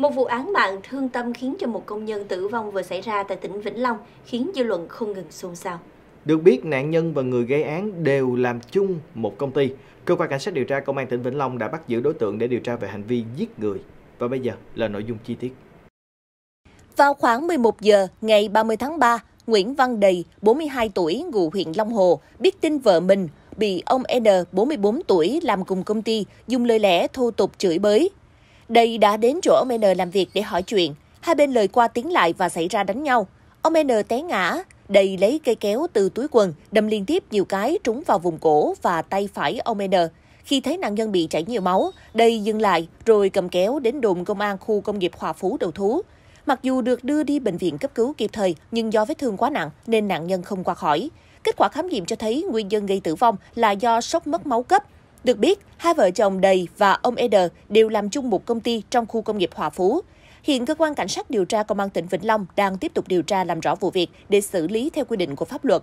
Một vụ án mạng thương tâm khiến cho một công nhân tử vong vừa xảy ra tại tỉnh Vĩnh Long, khiến dư luận không ngừng xôn xao. Được biết, nạn nhân và người gây án đều làm chung một công ty. Cơ quan cảnh sát điều tra công an tỉnh Vĩnh Long đã bắt giữ đối tượng để điều tra về hành vi giết người. Và bây giờ là nội dung chi tiết. Vào khoảng 11 giờ ngày 30 tháng 3, Nguyễn Văn Đầy, 42 tuổi, ngụ huyện Long Hồ, biết tin vợ mình bị ông N, 44 tuổi, làm cùng công ty, dùng lời lẽ thô tục chửi bới. Đây đã đến chỗ ông N làm việc để hỏi chuyện. Hai bên lời qua tiếng lại và xảy ra đánh nhau. Ông N té ngã, Đầy lấy cây kéo từ túi quần, đâm liên tiếp nhiều cái trúng vào vùng cổ và tay phải ông N. Khi thấy nạn nhân bị chảy nhiều máu, Đầy dừng lại rồi cầm kéo đến đồn công an khu công nghiệp Hòa Phú đầu thú. Mặc dù được đưa đi bệnh viện cấp cứu kịp thời, nhưng do vết thương quá nặng nên nạn nhân không qua khỏi. Kết quả khám nghiệm cho thấy nguyên nhân gây tử vong là do sốc mất máu cấp. Được biết, hai vợ chồng Đầy và ông Eder đều làm chung một công ty trong khu công nghiệp Hòa Phú. Hiện cơ quan cảnh sát điều tra công an tỉnh Vĩnh Long đang tiếp tục điều tra làm rõ vụ việc để xử lý theo quy định của pháp luật.